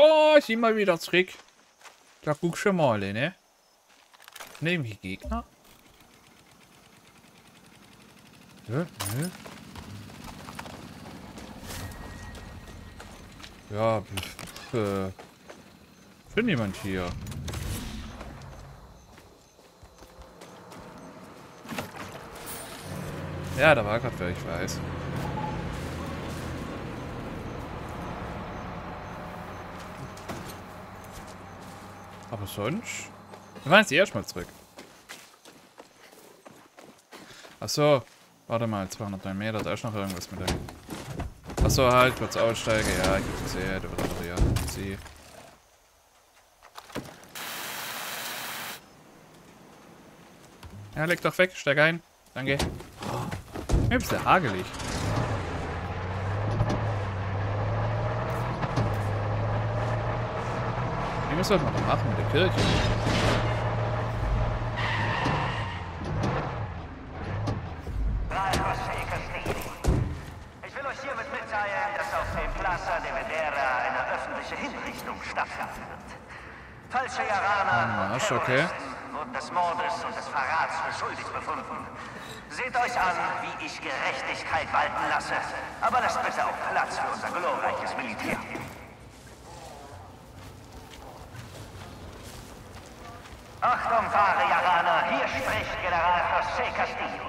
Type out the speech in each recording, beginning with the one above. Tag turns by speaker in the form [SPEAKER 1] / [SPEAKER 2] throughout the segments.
[SPEAKER 1] Ja, ich mal wieder zurück. Da guck schon mal, ne? Nehmen die Gegner? Ja, ne? Ja, äh, bin niemand hier. Ja, da war gerade wer, ich weiß. Aber sonst... Wir waren jetzt eh erstmal zurück. Achso. Warte mal, 209 Meter, da ist noch irgendwas mit dem. Achso, halt, kurz aussteigen. Ja, ich hab's gesehen. Der wird ja, sie. Ja, leg doch weg, steig ein. Danke. Mir ist der hagelig. Was soll man machen mit der Kirche?
[SPEAKER 2] Ich will euch hiermit mitteilen, dass auf dem Plaza de Vedera eine öffentliche Hinrichtung stattfinden wird. Falsche Jaraner
[SPEAKER 1] und okay.
[SPEAKER 2] wurden des Mordes und des Verrats für schuldig befunden. Seht euch an, wie ich Gerechtigkeit walten lasse. Aber lasst bitte auch Platz für unser glorreiches Militär. Achtung, wahre Jaraner, hier spricht General José Castillo.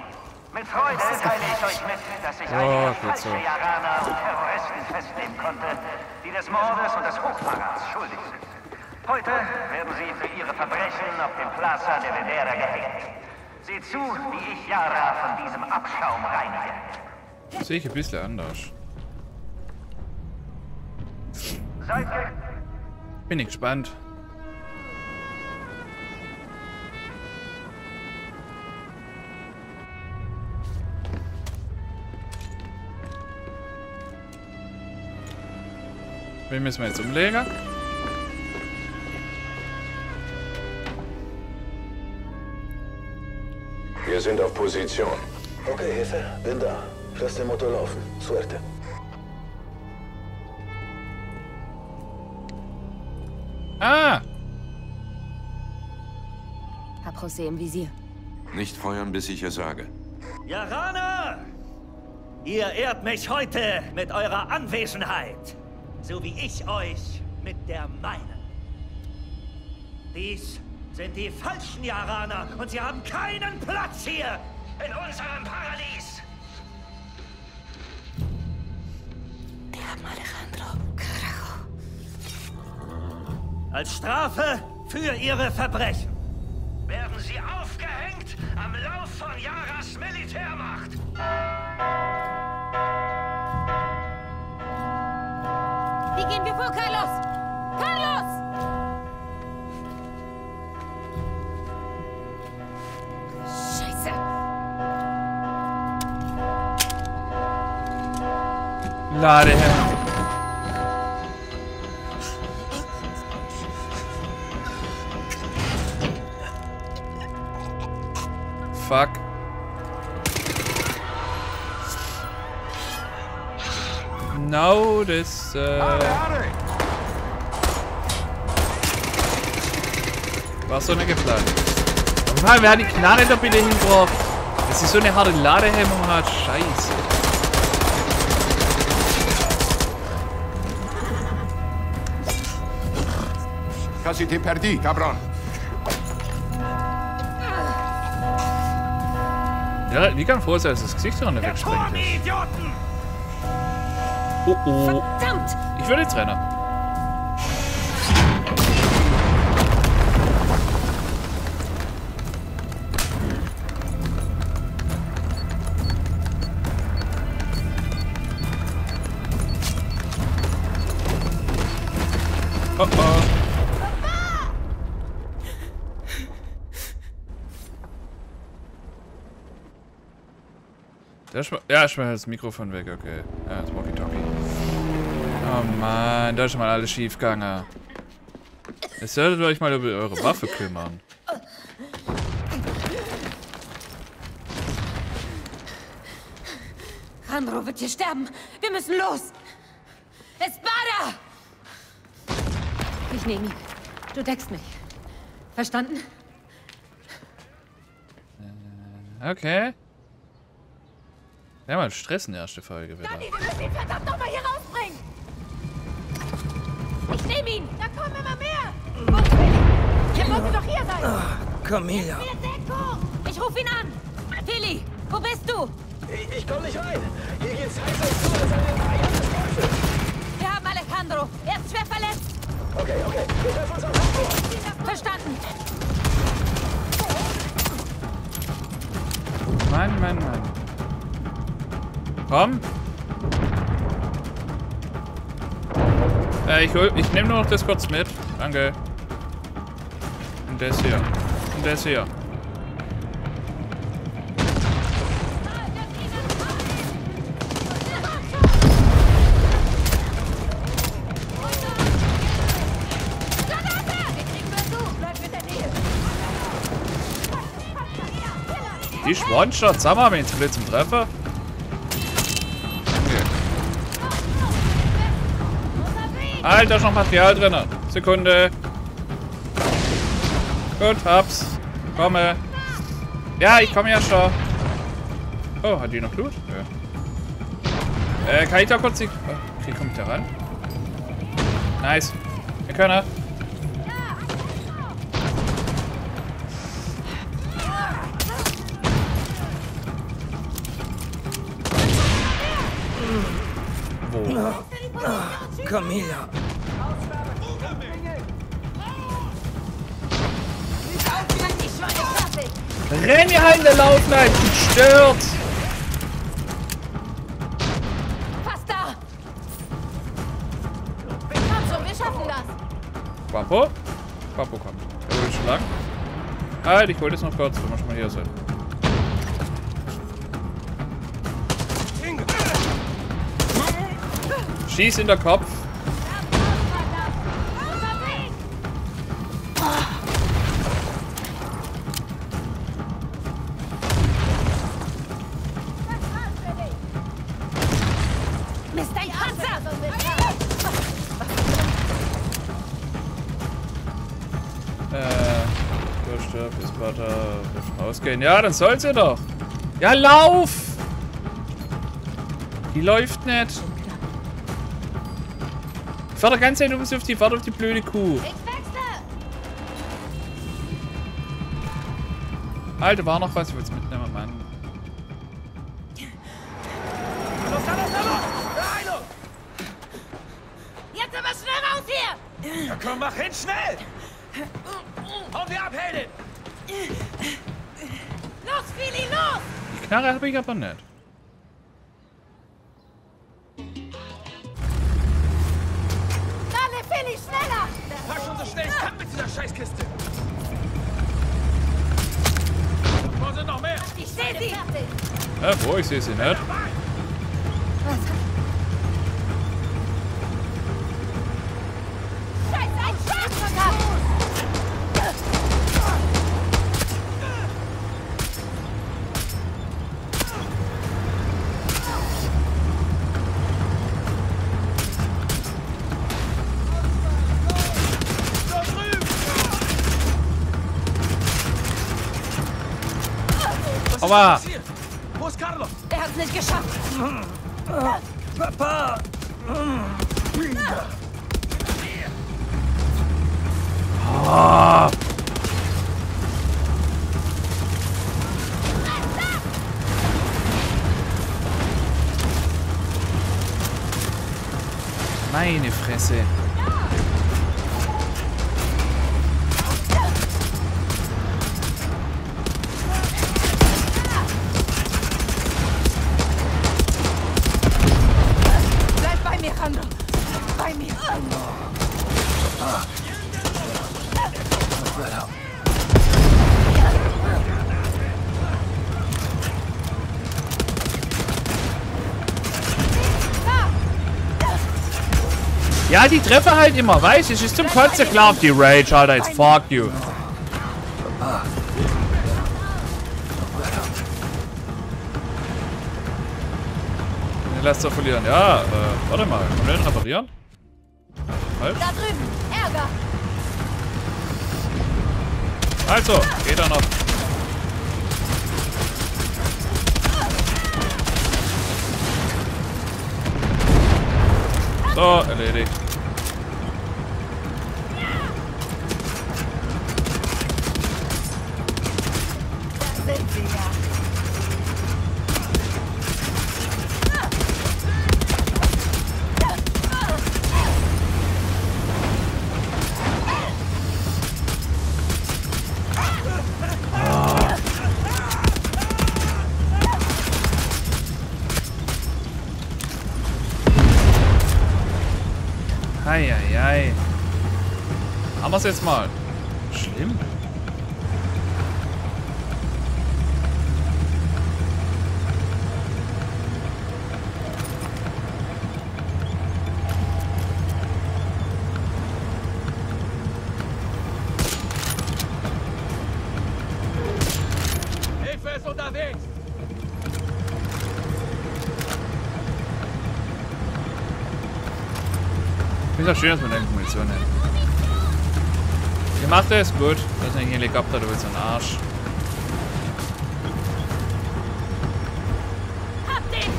[SPEAKER 2] Mit Freude teile ich euch mit, dass ich einige falsche Jaraner und Terroristen festnehmen konnte, die des Mordes und des Hochverrats schuldig sind. Heute werden sie für ihre Verbrechen auf dem Plaza de Vedera gehängt. Seht zu, wie ich Yara von diesem Abschaum reinige.
[SPEAKER 1] Sehe ich ein bisschen anders. Bin ich gespannt. Wen müssen wir jetzt umlegen?
[SPEAKER 3] Wir sind auf Position.
[SPEAKER 4] Okay, Hilfe, bin da. Lass den Motor laufen. Suerte.
[SPEAKER 1] Ah!
[SPEAKER 5] Hab José im Visier.
[SPEAKER 3] Nicht feuern, bis ich es sage.
[SPEAKER 2] Jarana! Ihr ehrt mich heute mit eurer Anwesenheit, so wie ich euch mit der meinen. Dies sind die falschen Jaraner und sie haben keinen Platz hier in unserem Paradies.
[SPEAKER 5] Alejandro. Carajo.
[SPEAKER 2] Als Strafe für ihre Verbrechen werden sie aufgehängt am Lauf von Yaras Militärmacht.
[SPEAKER 5] Wie gehen wir vor, Carlos? Carlos! Scheiße.
[SPEAKER 1] Ladehemmung. Fuck. No, das, äh... War so nicht geplant. Aber allem, wer hat die Knarre da bitte hingebracht? Dass sie so eine harte Ladehemmung hat. Scheiße.
[SPEAKER 3] Casi te perdi, cabrón.
[SPEAKER 1] Ja, wie kann froh sein, dass das Gesicht
[SPEAKER 2] Der
[SPEAKER 1] weggesprengt
[SPEAKER 2] Turm,
[SPEAKER 1] ist? Oh oh.
[SPEAKER 5] Verdammt!
[SPEAKER 1] Ich würde jetzt rennen. Ja, ich das Mikrofon weg, okay. Ja, das Walkie-Talkie. Oh Mann, da ist schon mal alles schief gegangen. Jetzt solltet ihr euch mal über eure Waffe kümmern.
[SPEAKER 5] Alejandro wird hier sterben. Wir müssen los. Espada! Ich nehme ihn. Du deckst mich. Verstanden?
[SPEAKER 1] Okay. Ja, mal Stress in der ersten Folge wieder.
[SPEAKER 5] Dani, wir müssen ihn verdammt nochmal hier rausbringen! Ich nehme ihn! Da kommen immer mehr! Wo ist Willi? Der sollte doch hier sein!
[SPEAKER 6] Camilla.
[SPEAKER 5] Wir Deckung! Ich rufe ihn an! Willi, wo bist du?
[SPEAKER 4] Ich, ich komm nicht rein. Hier geht's heißer zu als an den Eiern des Teufels.
[SPEAKER 5] Wir haben Alejandro. Er ist schwer verletzt.
[SPEAKER 4] Okay, okay. Wir treffen uns am Haupttor.
[SPEAKER 5] Verstanden.
[SPEAKER 1] Mann, Mann, Mann. Komm. Äh, ich, ich nehme nur noch das kurz mit. Danke. Und das hier. Und das hier. Die Schwanstadt, sag mal, wenn ich zum Treffer. Alter, noch Material drin. Sekunde. Gut, hab's. Komme. Ja, ich komme ja schon. Oh, hat die noch Blut? Ja. Äh, kann ich da kurz die... Oh, okay, kommt der ran? Nice. Wir können.
[SPEAKER 6] Camilla.
[SPEAKER 1] Renn ihr halt in der Laufzeit! Stört!
[SPEAKER 5] Fast da. Komm schon, wir schaffen das.
[SPEAKER 1] Quapo? Quapo kommt. Der will schon lang. Halt, ich hol das noch kurz, wenn wir schon mal hier sind. Schieß in der Kopf. Rausgehen. Ja, dann soll sie doch. Ja, lauf! Die läuft nicht. Ich fahr die ganze Zeit um sie auf die, warte auf die blöde Kuh. Alter, war noch was, ich will es mitnehmen, habe ich aber nicht.
[SPEAKER 5] Dale, Fili, schneller!
[SPEAKER 6] Fahr schon so schnell ich kann mit dieser Scheißkiste! Wo sind noch mehr?
[SPEAKER 5] Ich sehe sie!
[SPEAKER 1] Ja, wo? Ich sehe sie nicht.
[SPEAKER 5] Scheiße,
[SPEAKER 6] Was
[SPEAKER 1] Ja, die treffe halt immer, weißt du? Es ist zum Kotzen klar auf die Rage, Alter. Jetzt fuck you. Den lässt er verlieren. Ja, äh, warte mal. Können wir den reparieren? Halt.
[SPEAKER 5] Da drüben. Ärger.
[SPEAKER 1] Also, geht er noch. So, erledigt. Jetzt mal. Schlimm.
[SPEAKER 6] Ist
[SPEAKER 1] doch schön, dass wir da Munition haben. Ihr macht es gut. Das ist ein Helikopter, du bist ein Arsch.
[SPEAKER 5] Hab den!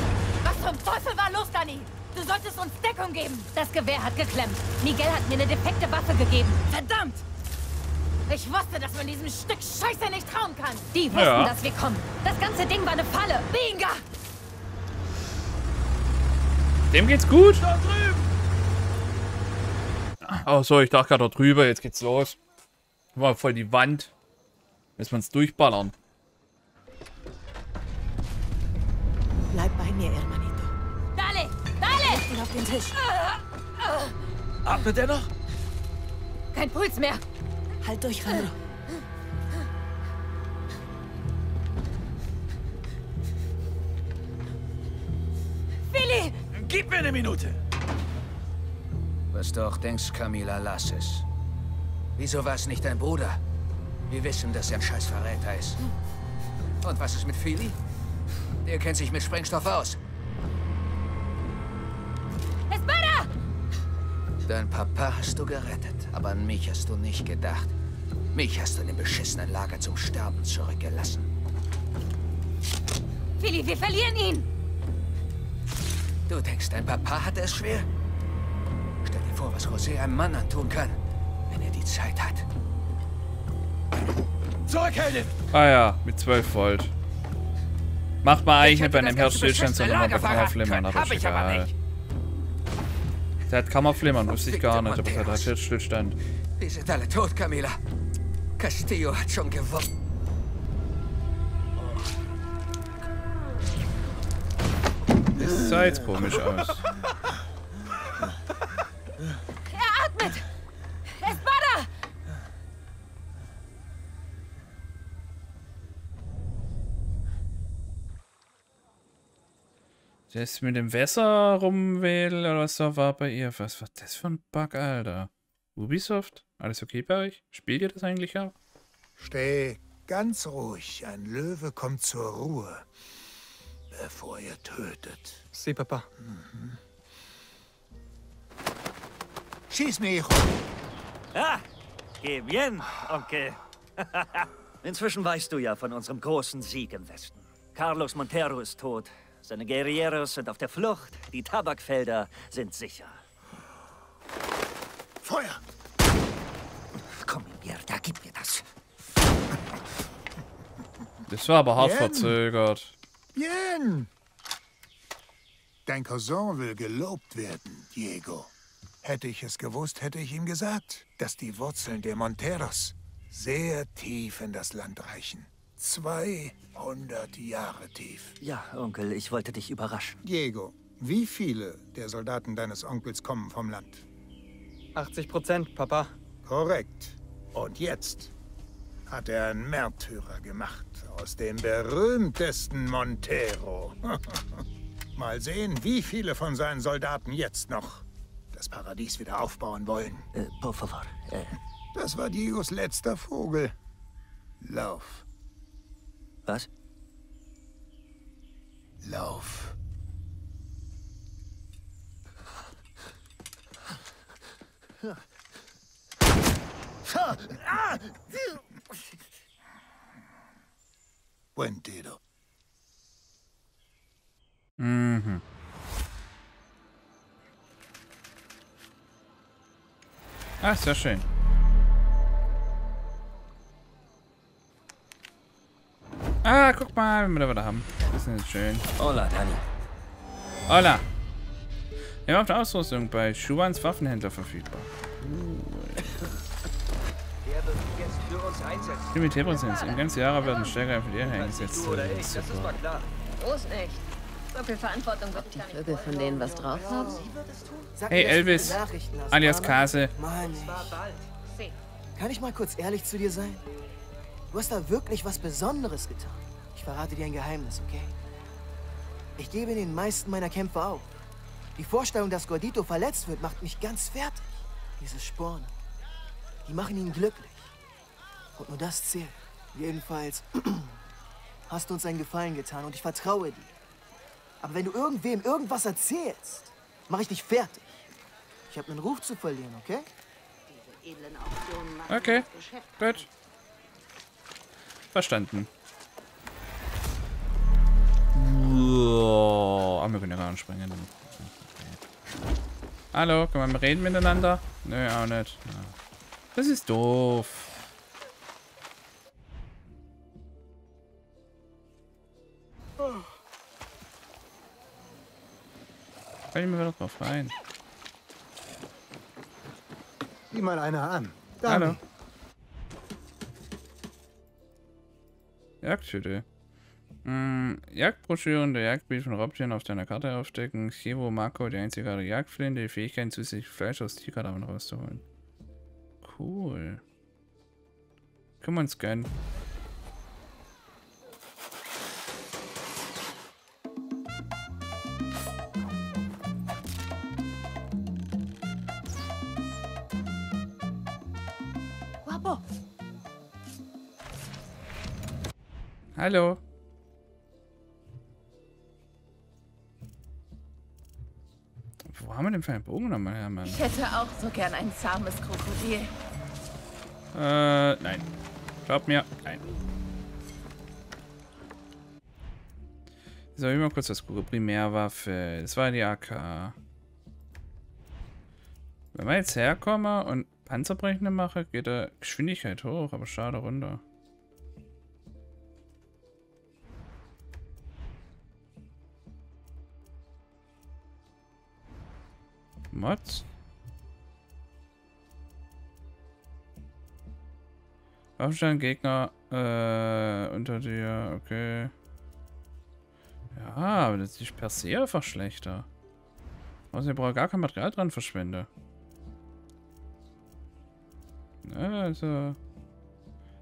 [SPEAKER 5] Was zum Teufel war los, Danny? Du solltest uns Deckung geben. Das Gewehr hat geklemmt. Miguel hat mir eine defekte Waffe gegeben. Verdammt! Ich wusste, dass man diesem Stück Scheiße nicht trauen kann. Die wussten,
[SPEAKER 1] Ja.
[SPEAKER 5] dass wir kommen. Das ganze Ding war eine Falle. Binga!
[SPEAKER 1] Dem geht's gut.
[SPEAKER 6] Da drüben!
[SPEAKER 1] Oh so, ich dachte gerade da drüber. Jetzt geht's los. War voll die Wand. Müssen wir uns durchballern.
[SPEAKER 7] Bleib bei mir, Hermanito.
[SPEAKER 5] Dale! Dale!
[SPEAKER 7] Ihn auf den Tisch.
[SPEAKER 6] Atmet er noch?
[SPEAKER 5] Kein Puls mehr.
[SPEAKER 7] Halt durch, Ramiro.
[SPEAKER 5] Willi!
[SPEAKER 6] Gib mir eine Minute!
[SPEAKER 8] Was du auch denkst, Camila, lass es. Wieso war es nicht dein Bruder? Wir wissen, dass er ein scheiß Verräter ist. Und was ist mit Philly? Der kennt sich mit Sprengstoff aus.
[SPEAKER 5] Espada!
[SPEAKER 8] Dein Papa hast du gerettet, aber an mich hast du nicht gedacht. Mich hast du in dem beschissenen Lager zum Sterben zurückgelassen.
[SPEAKER 5] Willi, wir verlieren ihn!
[SPEAKER 8] Du denkst, dein Papa hatte es schwer? Stell dir vor, was José einem Mann antun kann, Zeit hat.
[SPEAKER 6] Zurück, Heldin!
[SPEAKER 1] Ah ja, mit 12 Volt. Macht man eigentlich
[SPEAKER 6] Ich
[SPEAKER 1] nicht bei einem Herzstillstand, sondern
[SPEAKER 6] verraten
[SPEAKER 1] Kammerflimmern,
[SPEAKER 6] können.
[SPEAKER 1] aber ist
[SPEAKER 6] aber
[SPEAKER 1] egal. Der hat Kammerflimmern, wusste ich gar nicht, aber der hat. Herzstillstand.
[SPEAKER 8] Die sind alle tot, Camila. Castillo hat schon gewonnen.
[SPEAKER 1] Das sah jetzt komisch aus. Das mit dem Wasser rumwählen oder was da war bei ihr. Was war das für ein Bug, Alter? Ubisoft? Alles okay bei euch? Spielt ihr das eigentlich auch?
[SPEAKER 9] Steh ganz ruhig. Ein Löwe kommt zur Ruhe, bevor ihr tötet.
[SPEAKER 10] Sí, Papa.
[SPEAKER 9] Schieß mich.
[SPEAKER 11] Ah, geh bien, Onkel. Inzwischen weißt du ja von unserem großen Sieg im Westen. Carlos Montero ist tot. Seine Guerilleros sind auf der Flucht. Die Tabakfelder sind sicher.
[SPEAKER 9] Feuer!
[SPEAKER 8] Komm, Mierda, gib mir das.
[SPEAKER 1] Das war aber hart
[SPEAKER 9] Jen.
[SPEAKER 1] verzögert.
[SPEAKER 9] Bien! Dein Cousin will gelobt werden, Diego. Hätte ich es gewusst, hätte ich ihm gesagt, dass die Wurzeln der Monteros sehr tief in das Land reichen. 200 Jahre tief.
[SPEAKER 11] Ja, Onkel, ich wollte dich überraschen.
[SPEAKER 9] Diego, wie viele der Soldaten deines Onkels kommen vom Land?
[SPEAKER 10] 80 Prozent, Papa.
[SPEAKER 9] Korrekt. Und jetzt hat er einen Märtyrer gemacht aus dem berühmtesten Montero. Mal sehen, wie viele von seinen Soldaten jetzt noch das Paradies wieder aufbauen wollen.
[SPEAKER 11] Äh, por favor. Äh,
[SPEAKER 9] Das war Diegos letzter Vogel. Lauf,
[SPEAKER 11] was?
[SPEAKER 9] Buen tiro.
[SPEAKER 1] Mhm. Ah, sehr schön. Ah, guck mal, wenn wir da wieder haben. Das ist nicht schön.
[SPEAKER 6] Hola, Dani.
[SPEAKER 1] Hola. Wir haben auf der Ausrüstung bei Schuans Waffenhändler verfügbar.
[SPEAKER 4] Der wird jetzt für uns einsetzen.
[SPEAKER 1] Die Militärpräsenz. Im ganzen Jahr werden stärker für die eingesetzt.
[SPEAKER 4] Oder ich, das ist mal klar.
[SPEAKER 5] Groß nicht. So viel Verantwortung wird ich gar nicht.
[SPEAKER 12] Vögel von denen was drauf haben?
[SPEAKER 1] Hey Elvis, alias Kase.
[SPEAKER 13] Kann ich mal kurz ehrlich zu dir sein? Du hast da wirklich was Besonderes getan. Ich verrate dir ein Geheimnis, okay? Ich gebe in den meisten meiner Kämpfe auf. Die Vorstellung, dass Gordito verletzt wird, macht mich ganz fertig. Diese Sporne. Die machen ihn glücklich. Und nur das zählt. Jedenfalls hast du uns einen Gefallen getan und ich vertraue dir. Aber wenn du irgendwem irgendwas erzählst, mache ich dich fertig. Ich habe einen Ruf zu verlieren, okay?
[SPEAKER 1] Okay, gut. Verstanden. Wow. Aber wir können ja gar nicht springen. Hallo, können wir mal reden miteinander? Nö, auch nicht. Das ist doof. Fällt mir wieder drauf rein.
[SPEAKER 9] Sieh mal einer an.
[SPEAKER 1] Hallo. Jagdhütte. Mm, Jagdbroschüren der Jagdbild von Raubtieren auf deiner Karte aufdecken. Chevo Marco, die einzigartige Jagdflinte, die Fähigkeit zusätzlich Fleisch aus Tierkadaven rauszuholen. Cool. Können wir uns gönnen. Hallo. Wo haben wir denn für einen Bogen nochmal her, Mann?
[SPEAKER 7] Ich hätte auch so gern ein zahmes Krokodil.
[SPEAKER 1] Äh, nein. Glaub mir, nein. So, ich mal kurz das gucken. Primärwaffe. Das war die AK. Wenn wir jetzt herkommen und Panzerbrechende mache, geht der Geschwindigkeit hoch, aber schade runter. Mods? Waffenstein Gegner äh, unter dir, okay. Ja, aber das ist per se einfach schlechter. Also ich brauche gar kein Material dran verschwende. Also.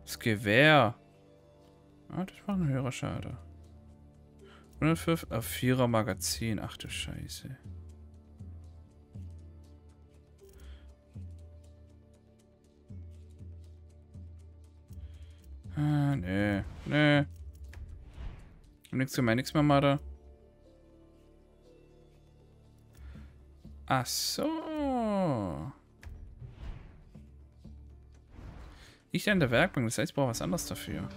[SPEAKER 1] Das Gewehr. Ah, das macht einen höherer Schade. 105 auf 4er Magazin. Ach du Scheiße. Ah, nee. Nee. Nix mehr, nix mehr, Mada. Ach so. Ich an der Werkbank, das heißt, ich brauche was anderes dafür.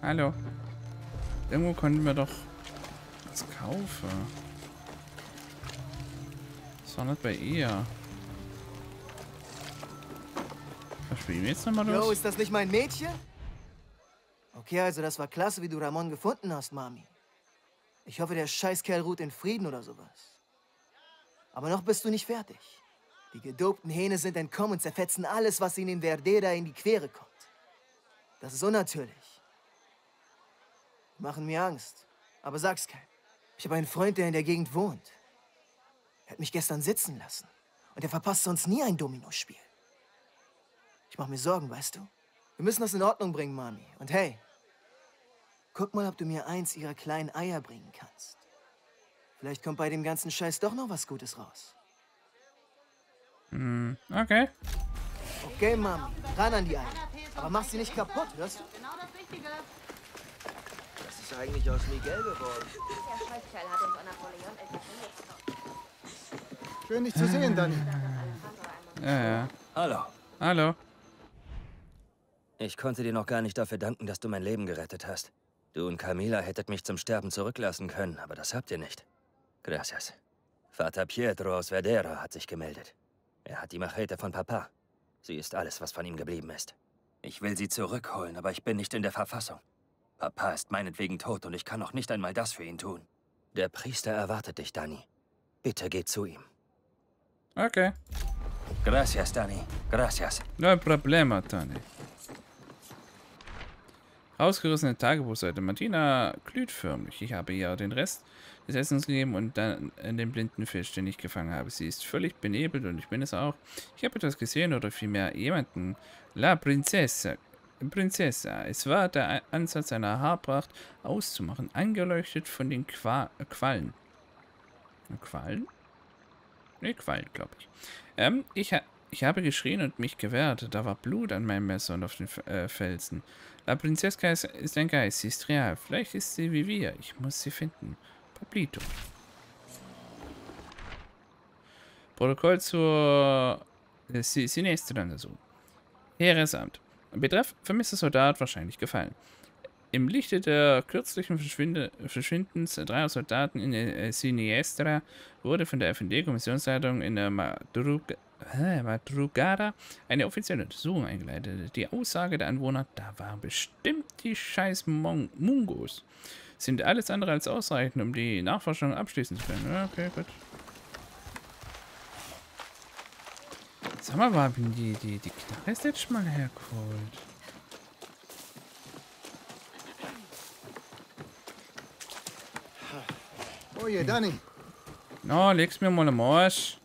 [SPEAKER 1] Hallo. Irgendwo konnten wir doch was kaufen. Das war nicht bei ihr. Spielen wir jetzt nochmal los?
[SPEAKER 13] Yo, ist das nicht mein Mädchen? Okay, also das war klasse, wie du Ramon gefunden hast, Mami. Ich hoffe, der Scheißkerl ruht in Frieden oder sowas. Aber noch bist du nicht fertig. Die gedopten Hähne sind entkommen und zerfetzen alles, was ihnen in Verdera in die Quere kommt. Das ist unnatürlich. Die machen mir Angst. Aber sag's keinem. Ich habe einen Freund, der in der Gegend wohnt. Er hat mich gestern sitzen lassen. Und er verpasst sonst nie ein Dominospiel. Ich mache mir Sorgen, weißt du? Wir müssen das in Ordnung bringen, Mami. Und hey, guck mal, ob du mir eins ihrer kleinen Eier bringen kannst. Vielleicht kommt bei dem ganzen Scheiß doch noch was Gutes raus.
[SPEAKER 1] Hm, okay.
[SPEAKER 13] Okay, Mami, ran an die Eier. Aber mach sie nicht kaputt, hörst du?
[SPEAKER 4] Was ist eigentlich aus Miguel geworden?
[SPEAKER 5] Der Scheißkerl hat uns an Napoleon Capone
[SPEAKER 12] Schön, dich zu sehen, Danny.
[SPEAKER 1] Ja, ja.
[SPEAKER 8] Hallo.
[SPEAKER 1] Hallo.
[SPEAKER 14] Ich konnte dir noch gar nicht dafür danken, dass du mein Leben gerettet hast. Du und Camila hättet mich zum Sterben zurücklassen können, aber das habt ihr nicht. Gracias. Vater Pietro aus Verdera hat sich gemeldet. Er hat die Machete von Papa. Sie ist alles, was von ihm geblieben ist. Ich will sie zurückholen, aber ich bin nicht in der Verfassung. Papa ist meinetwegen tot und ich kann noch nicht einmal das für ihn tun. Der Priester erwartet dich, Dani. Bitte geh zu ihm.
[SPEAKER 1] Okay.
[SPEAKER 14] Gracias, Dani. Gracias.
[SPEAKER 1] No problema, Tony. Ausgerissene Tagebuchseite. Martina glüht förmlich. Ich habe ihr den Rest des Essens gegeben und dann den blinden Fisch, den ich gefangen habe. Sie ist völlig benebelt und ich bin es auch. Ich habe etwas gesehen oder vielmehr jemanden. La Princesa. Prinzessa. Es war der Ansatz einer Haarpracht auszumachen, angeleuchtet von den Qua Quallen. Quallen? Ne, Quallen, glaube ich. Ähm, ich, ha ich habe geschrien und mich gewehrt. Da war Blut an meinem Messer und auf den äh, Felsen. La Prinzesska ist, ein Geist. Sie ist real. Vielleicht ist sie wie wir. Ich muss sie finden. Pablito. Protokoll zur äh, Sinestra-Untersuchung. Heeresamt. Betreff vermisster Soldat wahrscheinlich gefallen. Im Lichte der kürzlichen Verschwinde Verschwindens dreier Soldaten in äh, wurde von der FND-Kommissionsleitung in der Madrug Madrugada eine offizielle Untersuchung eingeleitet. Die Aussage der Anwohner, da waren bestimmt die scheiß Mon Mungos, sind alles andere als ausreichend, um die Nachforschung abschließen zu können. Ja, okay, gut. Sag mal, wo haben die, die, die Knarre ist jetzt mal hergeholt?
[SPEAKER 12] Oh je, Danny.
[SPEAKER 1] No, leg's mir mal am Arsch.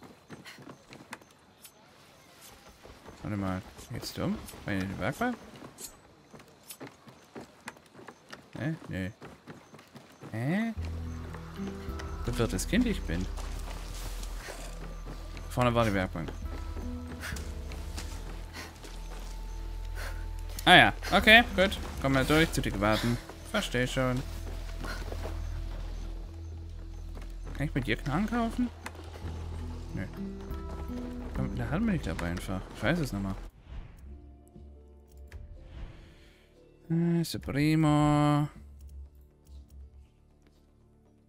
[SPEAKER 1] Warte mal, geht's dumm? Bei den Werkbank? Hä? Nee. Hä? Du wird das Kind ich bin. Vorne war die Werkbank. Ah ja, okay, gut. Komm mal durch, zu dir warten. Verstehe schon. Kann ich mit dir Knarren kaufen? Nö. Haben wir nicht dabei einfach. Ich weiß es nochmal. Äh, Supremo.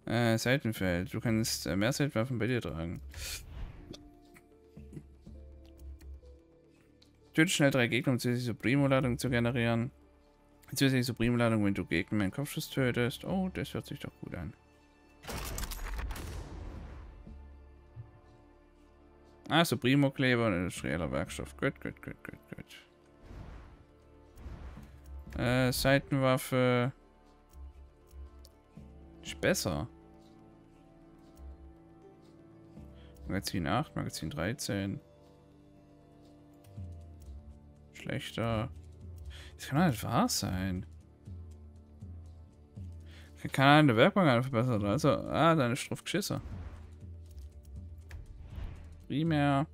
[SPEAKER 1] Äh, Seitenfeld. Du kannst äh, mehr Seitenwaffen bei dir tragen. Töte schnell drei Gegner, um zusätzliche Supremo-Ladung zu generieren. Zusätzliche Supremo-Ladung, wenn du Gegner mit Kopfschuss tötest. Oh, das hört sich doch gut an. Ah, Supremo-Kleber und schwerer Werkstoff. Gut, gut, gut, gut, gut. Äh, Seitenwaffe. Ist besser. Magazin 8, Magazin 13 schlechter. Das kann doch nicht wahr sein. Kann eine Werkbank verbessert. Also, ah, deine Struff geschissen. Primär.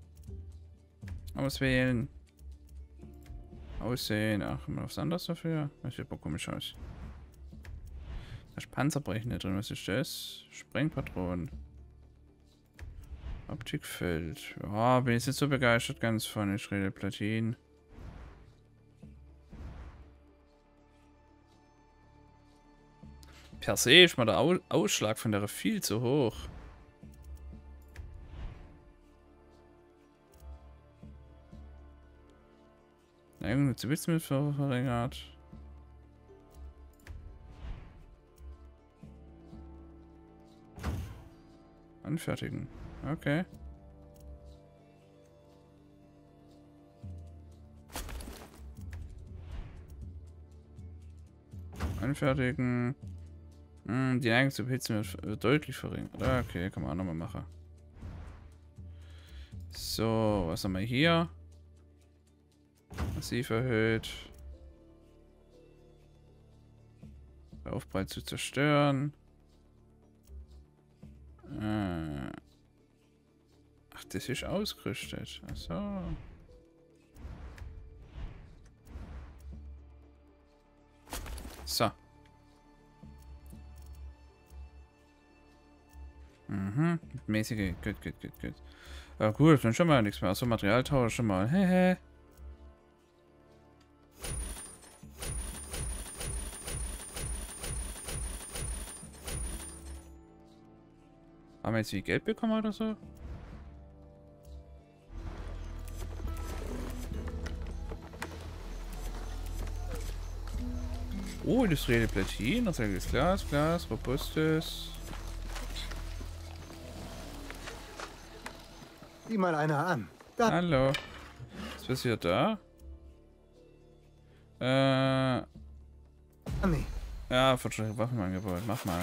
[SPEAKER 1] Auswählen. Aussehen. Ach, immer was anderes dafür. Das sieht aber komisch aus. Da ist Panzerbrechen drin. Was ist das? Sprengpatronen. Optikfeld. Ja, bin ich jetzt so begeistert ganz von. Ich rede Platinen. Per se ist mal der Ausschlag von der viel zu hoch. Neigung zu mit verringert. Anfertigen. Okay. Anfertigen. Hm, die Neigung zu Pilzen wird, wird deutlich verringert. Ah, okay, kann man auch nochmal machen. So, was haben wir hier? Massiv erhöht. Aufbreit zu zerstören. Äh. Ach, das ist ausgerüstet. Achso. So. Mhm. Mäßige. Gut, gut, gut, gut. Ja, gut, dann schon mal nichts mehr. Achso, Materialtausch schon mal. Hehe. Haben wir jetzt wie Geld bekommen oder so? Oh, industrielle Platin, recyceltes Glas, Glas, robustes.
[SPEAKER 12] Sieh mal einer an. Da.
[SPEAKER 1] Hallo. Was passiert da? Äh.
[SPEAKER 12] Nee.
[SPEAKER 1] Ja, fortschrittliche Waffenangebot. Mach mal.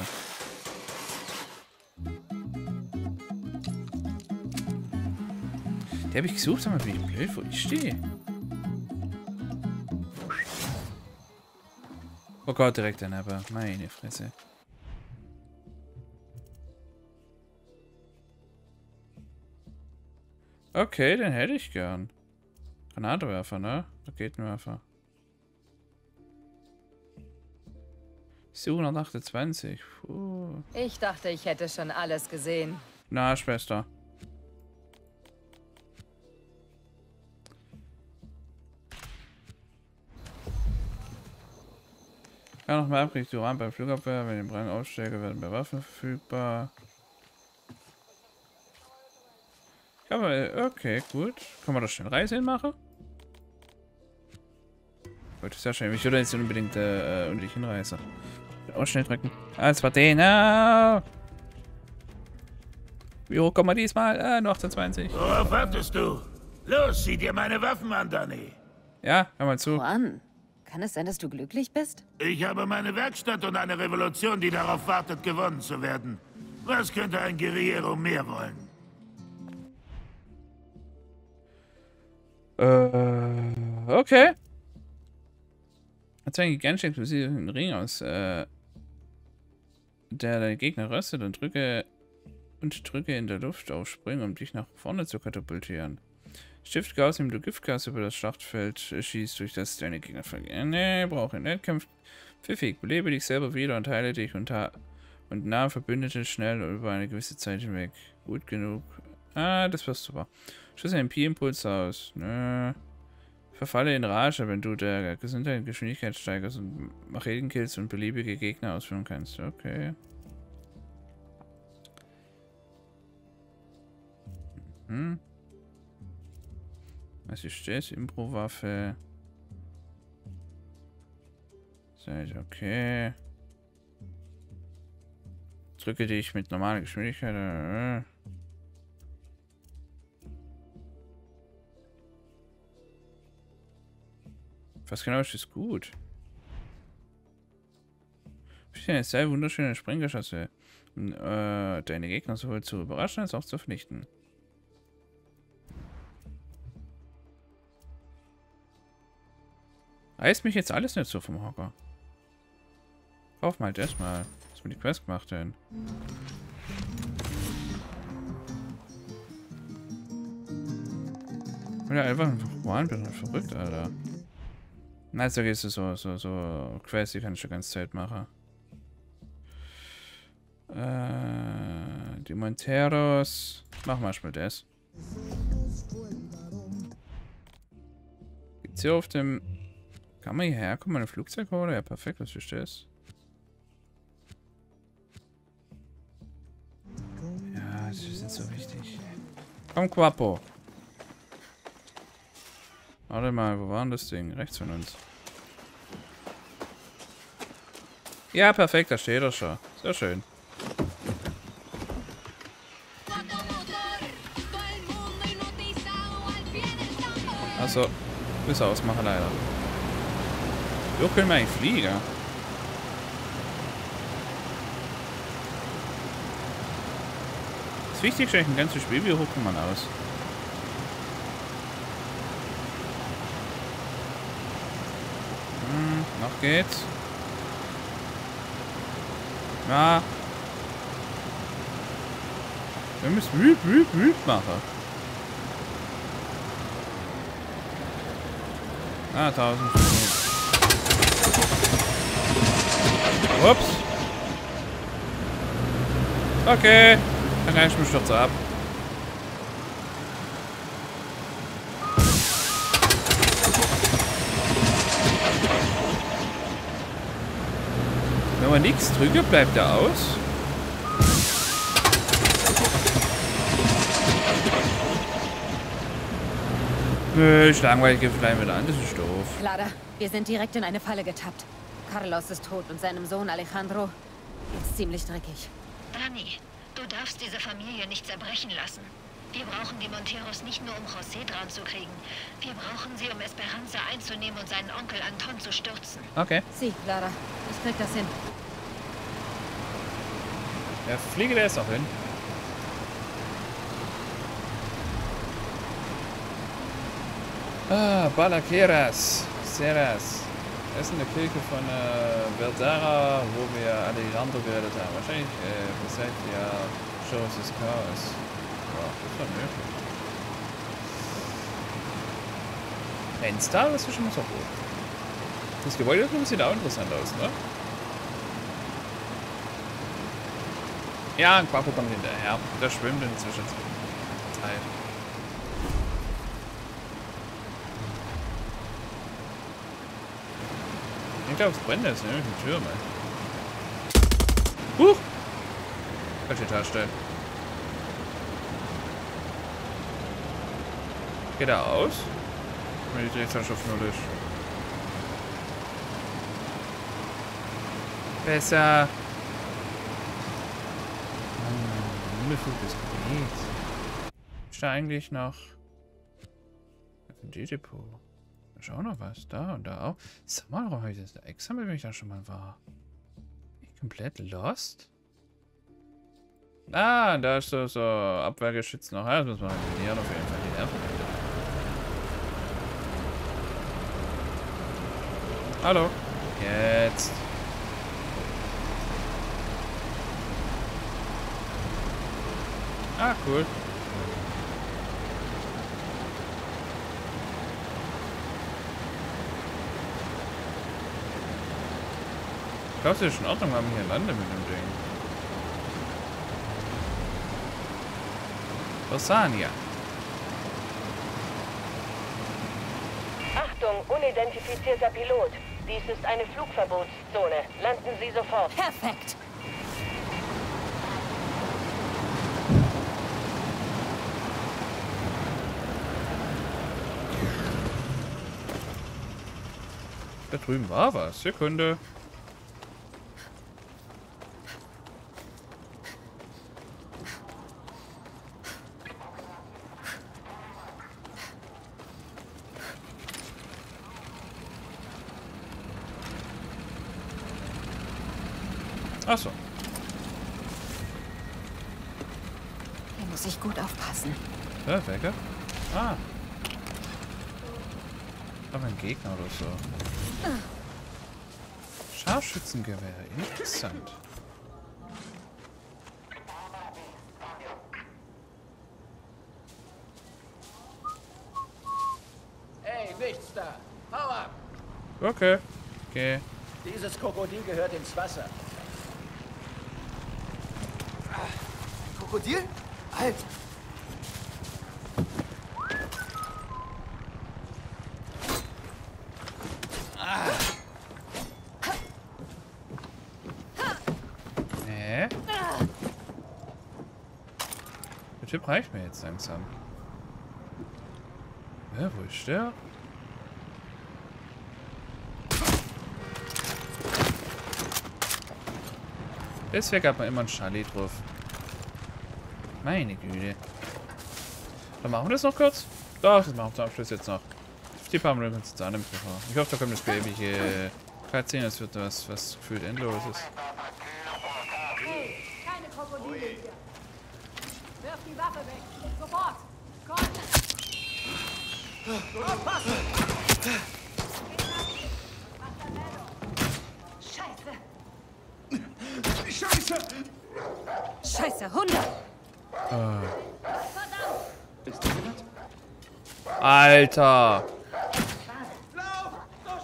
[SPEAKER 1] Die habe ich gesucht, sag mal, wie blöd, wo ich stehe. Oh Gott, direkt daneben. Meine Fresse. Okay, den hätte ich gern. Granatewerfer, ne? Raketenwerfer. 728. Puh.
[SPEAKER 7] Ich dachte, ich hätte schon alles gesehen.
[SPEAKER 1] Na, Schwester. Ja, nochmal abkriegt Uran beim Flugabwehr, wenn die Brand aussteigen, werden bei Waffen verfügbar. Kann man, okay, gut. Kann man das schnell Reise hinmachen? Gut, sehr schön. Ich würde jetzt unbedingt äh, unbedingt hinreisen. Auch schnell drücken. Ah, das war den. Ah. Wie hoch kommen wir diesmal? Ah, nur 28.
[SPEAKER 15] Worauf wartest du? Los, sieh dir meine Waffen an, Danny.
[SPEAKER 1] Ja, hör mal zu.
[SPEAKER 16] Juan, kann es sein, dass du glücklich bist?
[SPEAKER 15] Ich habe meine Werkstatt und eine Revolution, die darauf wartet, gewonnen zu werden. Was könnte ein Guerriero mehr wollen?
[SPEAKER 1] Äh, okay. Erzeuge einen gigantisch explosiven Ring aus, äh, der deine Gegner röstet und drücke und drücke in der Luft auf Springen, um dich nach vorne zu katapultieren. Stiftgas, indem du Giftgas über das Schlachtfeld schießt, durch das deine Gegner vergehen. Nee, brauche nicht. Kämpft pfiffig. Belebe dich selber wieder und heile dich und, und nahe Verbündete schnell über eine gewisse Zeit hinweg. Gut genug. Ah, das passt super. Schuss einen MP-Impuls aus. Nö. Verfalle in Rage, wenn du der Gesundheit und Geschwindigkeit steigerst und Machetenkills und beliebige Gegner ausführen kannst. Okay. Hm. Was ist das? Impro-Waffe. Seid okay. Drücke dich mit normaler Geschwindigkeit. Äh. Was genau ist das gut? Eine sehr wunderschöne Sprenggeschosse, um äh, deine Gegner sowohl zu überraschen als auch zu vernichten. Reißt mich jetzt alles nicht so vom Hocker. Kauf mal das mal. Was mir die Quest gemacht denn? Ich bin ja einfach ein Roman, bin verrückt, Alter. Nein, so gehst du so, so, so Quests, die kann ich schon ganz Zeit machen. Äh, die Monteros. Machen wir erstmal das. Gibt's hier auf dem... Kann man hierher kommen, eine Flugzeughorde? Ja, perfekt, was ist das? Ja, das ist nicht so wichtig. Komm, Quapo. Warte mal, wo war denn das Ding? Rechts von uns. Ja, perfekt, da steht er schon. Sehr schön. Also, bis ausmachen leider. So können wir eigentlich fliegen. Das Wichtigste ist ein ganzes Spiel, wie hoch kommt man aus? Hm, noch geht's. Ja. Wir müssen wüt, wüt, wüt machen. Ah, 1000. Ups. Okay. Dann ich mich doch so ab. Wenn man nichts drücke, bleibt er aus. Nö, ich langweilig bleiben wieder an, das ist doof.
[SPEAKER 16] Clara, wir sind direkt in eine Falle getappt. Carlos ist tot und seinem Sohn Alejandro geht's ziemlich dreckig.
[SPEAKER 17] Dani, du darfst diese Familie nicht zerbrechen lassen. Wir brauchen die Monteros nicht nur, um José dran zu kriegen. Wir brauchen sie, um Esperanza einzunehmen und seinen Onkel Anton zu stürzen.
[SPEAKER 1] Okay.
[SPEAKER 16] Sie, Clara. Ich krieg das hin.
[SPEAKER 1] Der Fliege, der ist auch hin. Ah, Balaqueras. Seras. Ist eine Kirche von äh, Verdara, wo wir Alejandro gerettet haben. Wahrscheinlich äh, seit ja Shows des Chaos. Ja, das war möglich. Fenster, das ist schon mal so gut. Das Gebäude sieht auch interessant aus, ne? Ja, ein Quapo kommt hinterher. Der schwimmt in der Ich glaube, es brennt jetzt, ne? Die Tür, Mann. Huch! Falsche Taste. Geht er aus? Wenn die Drehzahlstoff null ist. Besser. Unbefug ist geht. Ist da eigentlich noch FNG-Depot? Auch noch was. Da und da auch. Sommerhäuser ist der Examen, wenn ich da schon mal war. Bin ich komplett lost? Ah, da ist so, so Abwehrgeschütz noch. Ja, das muss man eliminieren auf jeden Fall. Die nerven. Hallo. Jetzt. Ah, cool. Ich glaube, es ist in Ordnung, wenn wir hier landen mit dem Ding. Rosania.
[SPEAKER 18] Achtung, unidentifizierter Pilot. Dies ist eine Flugverbotszone. Landen Sie sofort.
[SPEAKER 16] Perfekt.
[SPEAKER 1] Da drüben war was. Sekunde. Achso.
[SPEAKER 16] Hier muss ich gut aufpassen.
[SPEAKER 1] Ja, Wecker. Ah. Aber ein Gegner oder so. Scharfschützengewehr. Interessant.
[SPEAKER 4] Ey, nichts da. Hau ab.
[SPEAKER 1] Okay. Okay.
[SPEAKER 4] Dieses Krokodil gehört ins Wasser.
[SPEAKER 13] Krokodil? Halt!
[SPEAKER 1] Nee. Der Typ reicht mir jetzt langsam. Ja, wo ist der? Deswegen hat man immer einen Charlie drauf. Meine Güte. Dann machen wir das noch kurz. Doch, das machen wir zum Abschluss jetzt noch. Die paar Minuten du jetzt annehmen. Ich hoffe, da kommt das ewige Cutscene. Es wird was, was gefühlt endlos ist.
[SPEAKER 5] Keine Krokodile hier. Die Waffe weg. Sofort. Komm. Aufpassen.
[SPEAKER 16] Scheiße.
[SPEAKER 9] Scheiße!
[SPEAKER 16] Scheiße, Hunde.
[SPEAKER 1] Ah. Alter.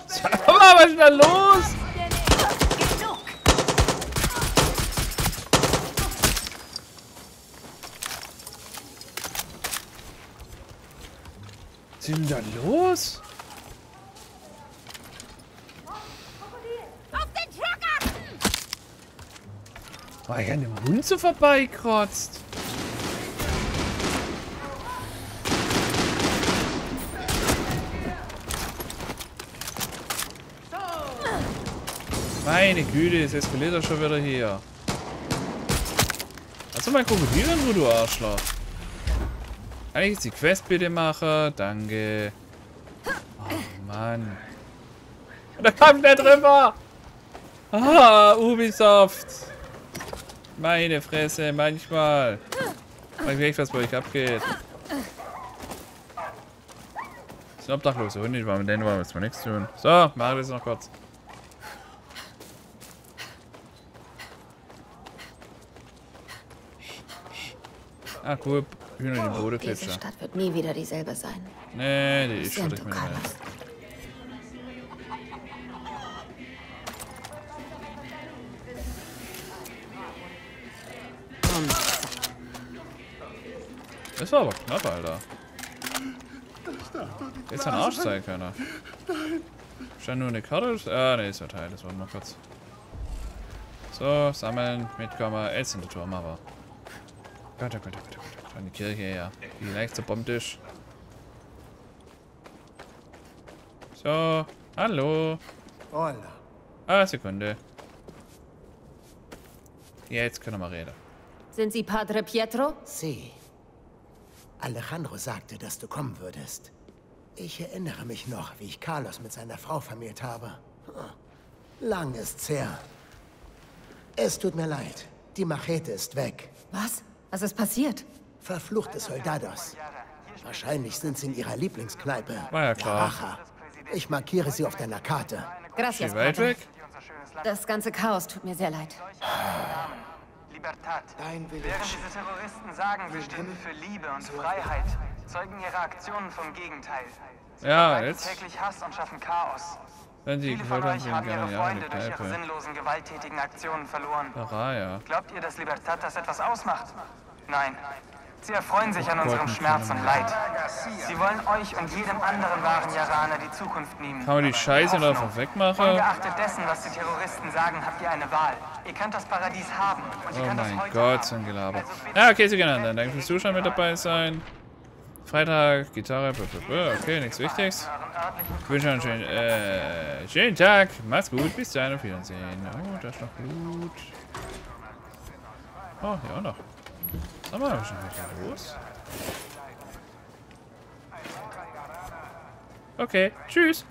[SPEAKER 1] Sag mal, was ist da los? Was ist denn da los? War ich an dem Hund so vorbeikratzt? Meine Güte, es eskaliert doch schon wieder hier. Hast du mein Krokodil in du Arschloch? Kann ich die Quest bitte machen? Danke. Oh Mann. Da kam der drüber! Ah, Ubisoft! Meine Fresse, manchmal. Ich weiß was bei euch abgeht. Das sind obdachlose Hunde, ich war mit denen wollen wir jetzt mal nichts tun. So, machen wir das noch kurz. Ah, cool. Hühner in die
[SPEAKER 16] Diese
[SPEAKER 1] Bodenklitscher.
[SPEAKER 16] Stadt wird nie wieder dieselbe sein.
[SPEAKER 1] Nee, die ist schon nicht mehr. Das war aber knapp, Alter. Jetzt ein Arsch sein können. Scheint nur eine Karte. Ah, ne, ist verteilt. Das war mal kurz. So, sammeln, mitkommen. Jetzt in der Turm aber. Gott, oh Gott, oh Gott, die Kirche, ja. Die nächste Bombtisch. So, hallo.
[SPEAKER 19] Hola.
[SPEAKER 1] Ah, Sekunde. Jetzt können wir reden.
[SPEAKER 16] Sind Sie Padre Pietro?
[SPEAKER 12] Sie. Alejandro sagte, dass du kommen würdest. Ich erinnere mich noch, wie ich Carlos mit seiner Frau vermählt habe. Lang ist's her. Es tut mir leid. Die Machete ist weg.
[SPEAKER 16] Was? Was ist passiert?
[SPEAKER 12] Verfluchte Soldados. Wahrscheinlich sind sie in ihrer Lieblingskneipe.
[SPEAKER 1] War ja klar.
[SPEAKER 12] La Raja. Ich markiere sie auf deiner Karte.
[SPEAKER 16] Gracias,
[SPEAKER 1] Welt weg?
[SPEAKER 16] Das ganze Chaos tut mir sehr leid.
[SPEAKER 20] Libertad.
[SPEAKER 13] Dein Wille.
[SPEAKER 20] Während diese Terroristen sagen, sie stehen für Liebe und Freiheit, zeugen ihre Aktionen vom Gegenteil. Sie
[SPEAKER 1] Ja, jetzt.
[SPEAKER 20] täglich Hass und schaffen Chaos.
[SPEAKER 1] Wenn sie
[SPEAKER 20] Viele von euch haben ihre
[SPEAKER 1] ja
[SPEAKER 20] Freunde durch ihre sinnlosen, gewalttätigen Aktionen verloren.
[SPEAKER 1] Raya.
[SPEAKER 20] Glaubt ihr, dass Libertad das etwas ausmacht? Nein. Sie erfreuen sich an
[SPEAKER 1] Oh
[SPEAKER 20] unserem Schmerz und Leid. Sie wollen euch und jedem anderen wahren Jaraner die Zukunft nehmen.
[SPEAKER 1] Kann man die Scheiße
[SPEAKER 20] Hoffnung.
[SPEAKER 1] einfach wegmachen?
[SPEAKER 20] Ungeachtet dessen, was die Terroristen sagen, habt ihr eine Wahl. Ihr könnt das Paradies haben und ihr
[SPEAKER 1] Oh
[SPEAKER 20] könnt das
[SPEAKER 1] mein
[SPEAKER 20] heute
[SPEAKER 1] Gott, so ein Gelaber. Ja, okay, Sie können dann. Danke fürs Zuschauen mit dabei sein. Freitag, Gitarre, blablabla. okay, nichts Wichtiges. Ich wünsche euch einen schönen, äh, schönen Tag. Macht's gut, bis dann, auf Wiedersehen. Oh, da ist noch Blut. Oh, hier auch noch. Sag ist denn hier los? Okay, tschüss.